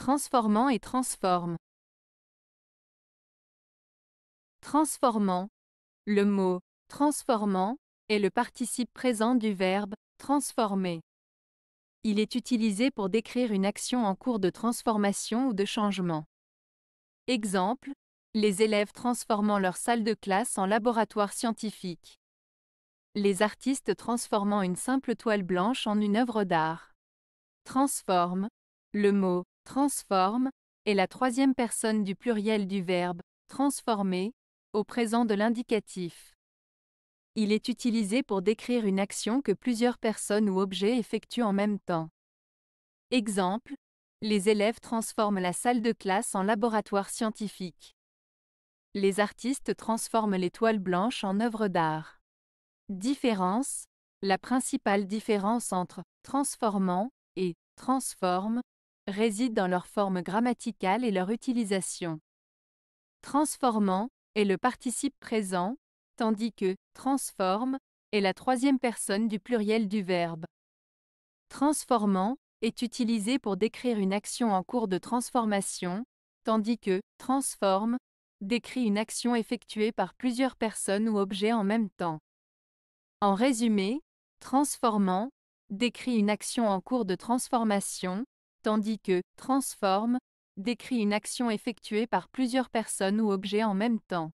Transformant et transforme. Transformant. Le mot transformant est le participe présent du verbe transformer. Il est utilisé pour décrire une action en cours de transformation ou de changement. Exemple, les élèves transformant leur salle de classe en laboratoire scientifique. Les artistes transformant une simple toile blanche en une œuvre d'art. Transforme. Le mot transforme est la troisième personne du pluriel du verbe transformer au présent de l'indicatif. Il est utilisé pour décrire une action que plusieurs personnes ou objets effectuent en même temps. Exemple, les élèves transforment la salle de classe en laboratoire scientifique. Les artistes transforment les toiles blanches en œuvres d'art. Différence. La principale différence entre transformant et transforme réside dans leur forme grammaticale et leur utilisation. Transformant est le participe présent, tandis que transforme est la troisième personne du pluriel du verbe. Transformant est utilisé pour décrire une action en cours de transformation, tandis que transforme décrit une action effectuée par plusieurs personnes ou objets en même temps. En résumé, transformant décrit une action en cours de transformation, tandis que transforme décrit une action effectuée par plusieurs personnes ou objets en même temps.